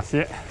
Grazie. la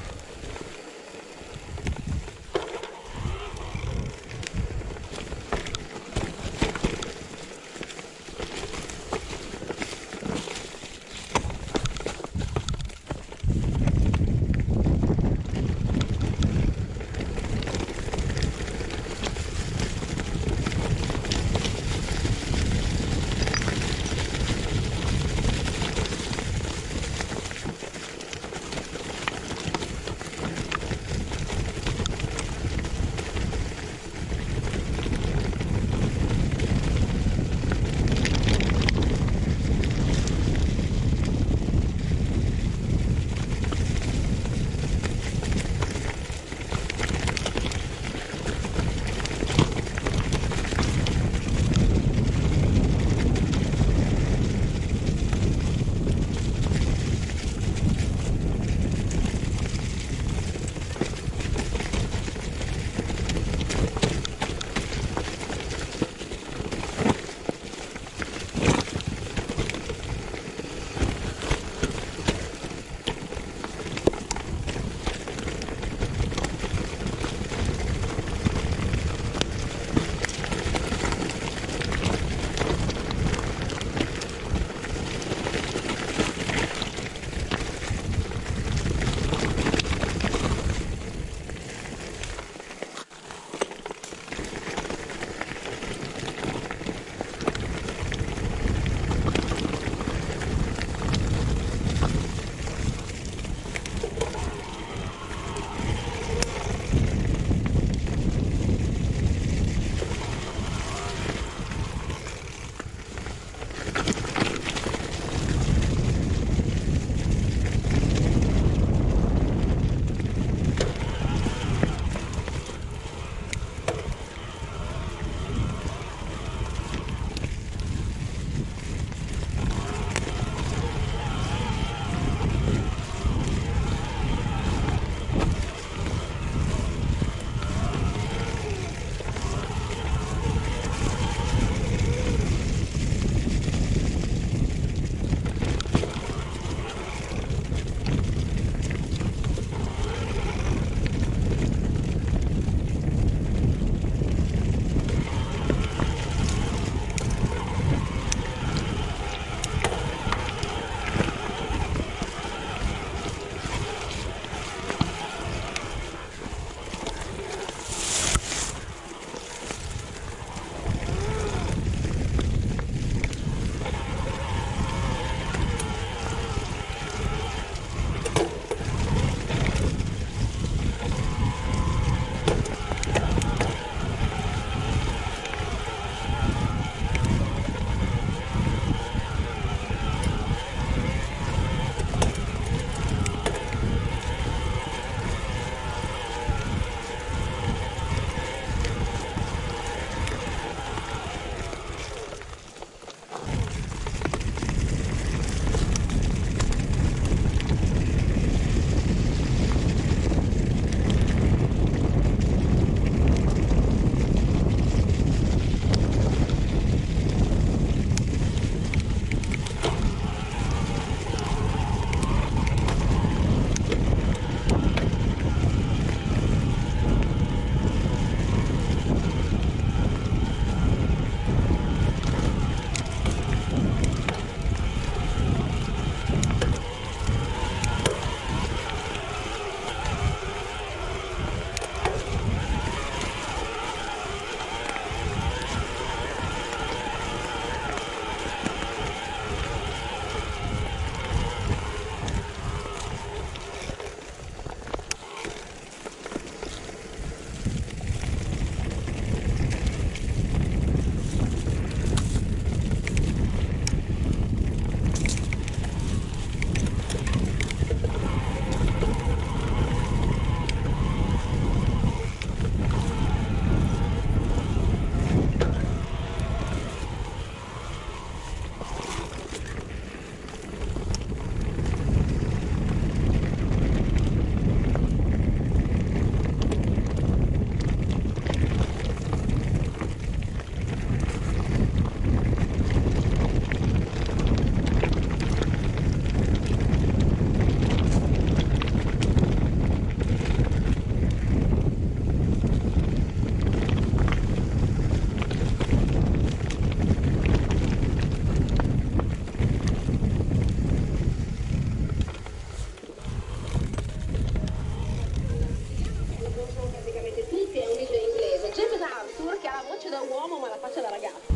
da uomo ma la faccia da ragazzo.